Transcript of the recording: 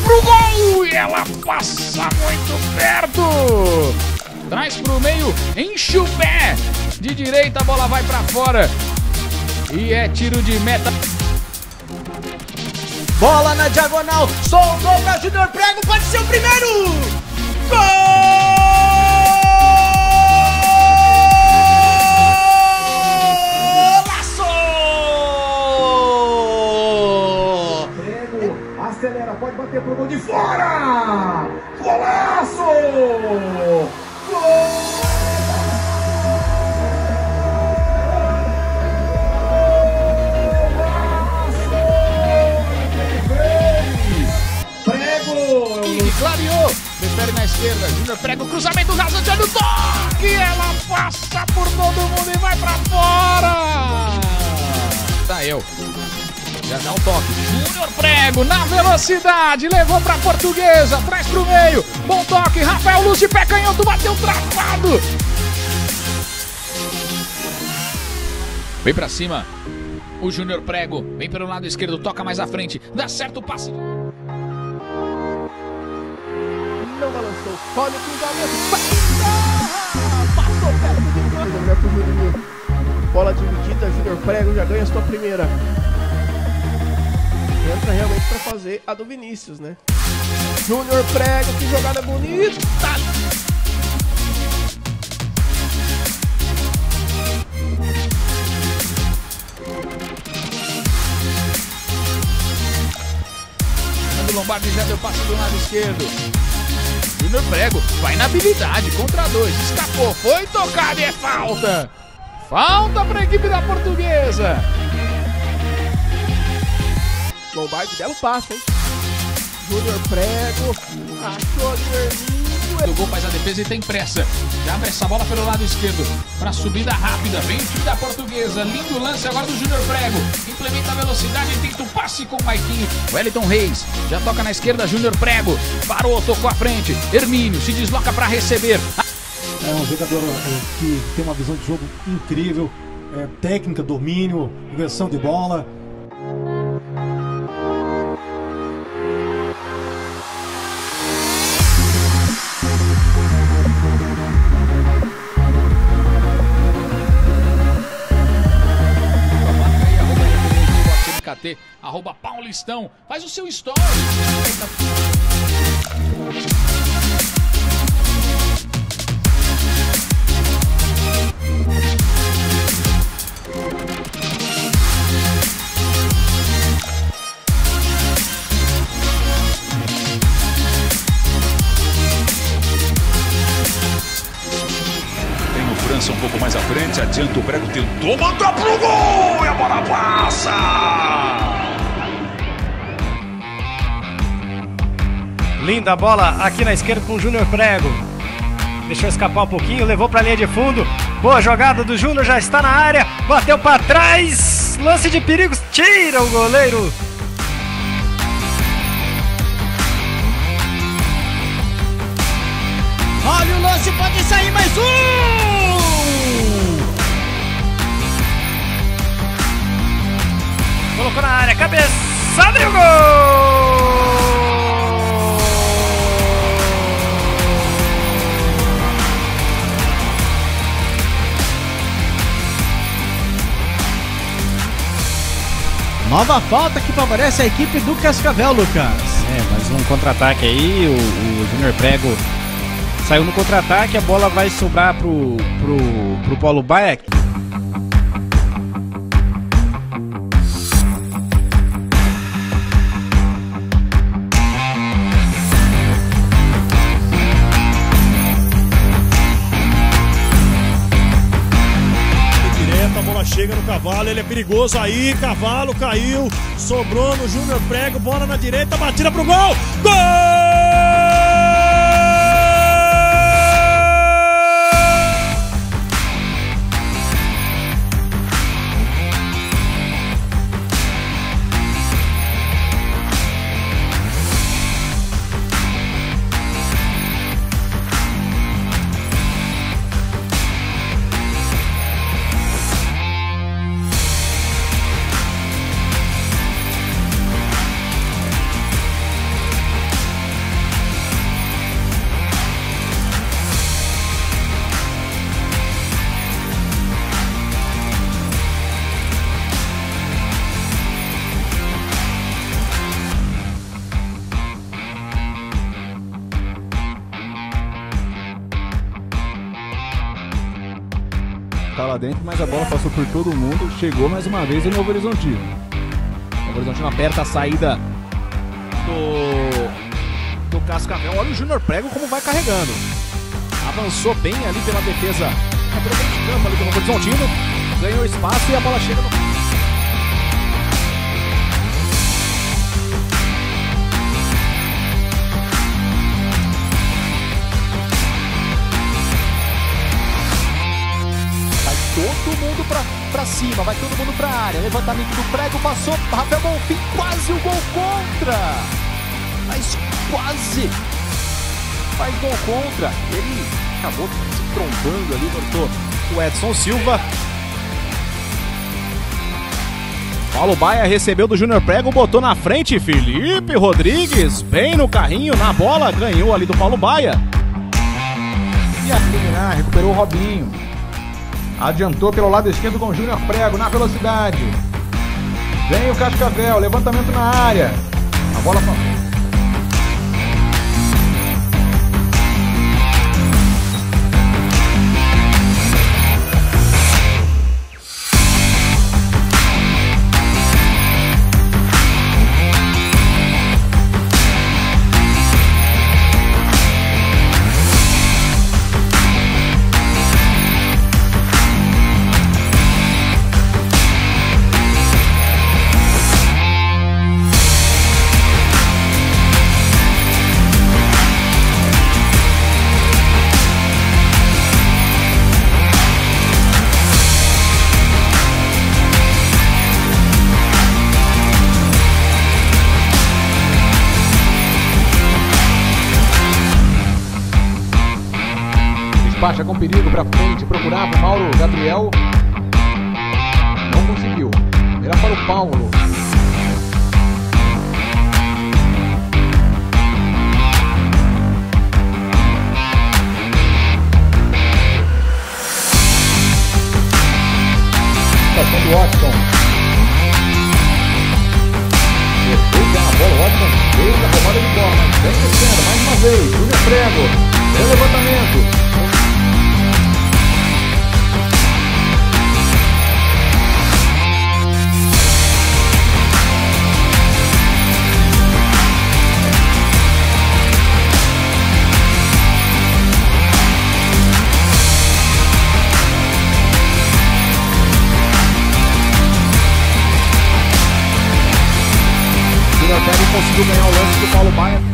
pro gol e ela passa muito perto. Traz pro meio, enche o pé. De direita a bola vai para fora. E é tiro de meta. Bola na diagonal, soldou para Júnior Prego, pode ser o primeiro! Golaço! Acelera, pode bater pro gol de fora! Golaço! Gol! Prego! Clareou. Prefere na esquerda. Júnior prega o cruzamento rasante. Olha o toque. Ela passa por todo mundo e vai pra fora. Tá eu. Já dá o toque. Júnior Prego na velocidade. Levou pra portuguesa. Traz pro meio. Bom toque. Rafael Luz de pé canhoto. Bateu travado. Vem pra cima. O Júnior Prego. Vem pelo lado esquerdo. Toca mais à frente. Dá certo o passe. Não balançou, olha o cruzamento, passou perto do gol. Bola dividida, Júnior Prego já ganha sua primeira. Entra realmente pra fazer a do Vinícius, né? Júnior Prego, que jogada bonita! Fernando Lombardi já deu passe do lado esquerdo. Júnior Prego vai na habilidade contra dois. Escapou, foi tocado e é falta. Falta para a equipe da portuguesa. Lombardi, belo passe, hein? Júnior Prego, achou ali o Hermínio. O gol faz a defesa e tem pressa. Já abre essa bola pelo lado esquerdo. Para subida rápida. Vem o time da portuguesa. Lindo lance agora do Júnior Prego. Implementa a velocidade e tenta o passe com o Maiquinho. Wellington Reis já toca na esquerda. Júnior Prego parou, tocou à frente. Hermínio se desloca para receber. É um jogador é, que tem uma visão de jogo incrível, é, técnica, domínio, inversão de bola. KT, arroba Paulistão. Faz o seu story. Mais à frente, adianta o Prego, tentou mandar pro gol e a bola passa! Linda bola aqui na esquerda com o Júnior Prego. Deixou escapar um pouquinho, levou para a linha de fundo. Boa jogada do Júnior, já está na área. Bateu para trás. Lance de perigo, tira o goleiro. Olha o lance, pode sair mais um! Colocou na área, cabeçada e o gol! Nova falta que favorece a equipe do Cascavel, Lucas. É, mais um contra-ataque aí, o, o Júnior Prego saiu no contra-ataque, a bola vai sobrar pro, pro, pro Paulo Baek. A bola chega no cavalo, ele é perigoso aí, cavalo caiu, sobrou no Júnior Prego, bola na direita, batida pro gol! Gol! Lá dentro, mas a bola passou por todo mundo, chegou mais uma vez o Novo Horizontino. O Horizontino aperta a saída do, do Cascavel. Olha o Júnior Prego como vai carregando. Avançou bem ali pela defesa. De campo ali do Novo Horizontino. Ganhou espaço e a bola chega no. Pra, cima, vai todo mundo pra área. Levantamento do prego, passou. Rafael Bonfim, quase o gol contra. Mas quase. Faz gol contra. Ele acabou se trombando ali, cortou o Edson Silva. Paulo Baia recebeu do Júnior Prego, botou na frente. Felipe Rodrigues, bem no carrinho, na bola, ganhou ali do Paulo Baia. E a recuperou o Robinho. Adiantou pelo lado esquerdo com Júnior Prego na velocidade. Vem o Cascavel, levantamento na área. A bola despacha com perigo pra frente, procurava o Mauro Gabriel. Não conseguiu. Era para o Paulo. Júnior